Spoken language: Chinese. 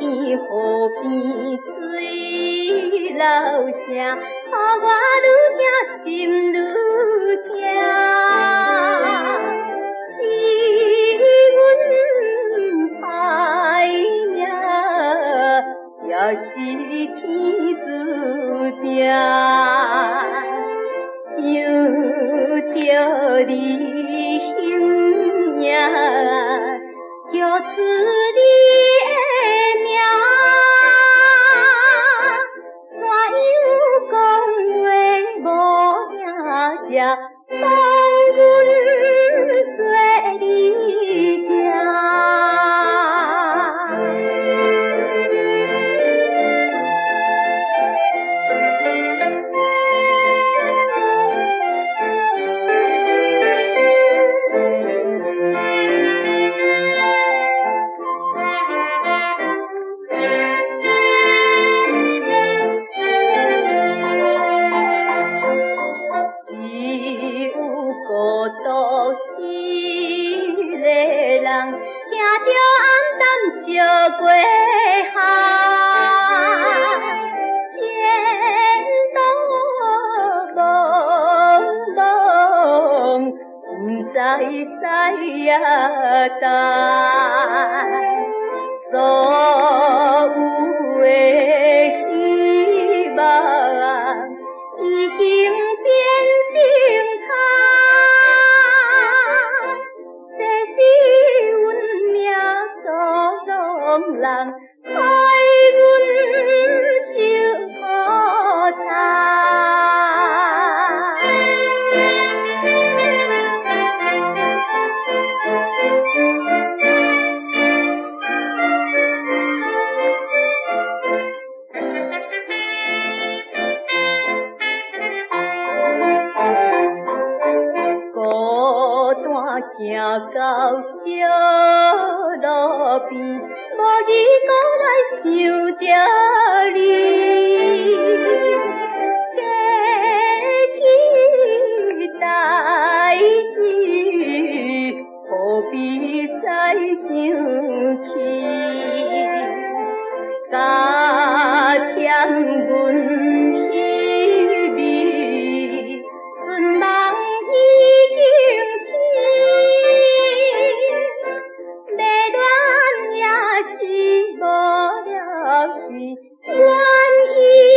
你何必坠楼声，让我愈听心愈痛。是阮歹命，也是天注定。想着你，心叫。阮做一个人行着暗淡小街巷，前途茫茫，不知西啊东。人爱阮受苦惨。行到小边，无依搁来想着你，过去代志，何必再想起？加添阮是无了是愿意。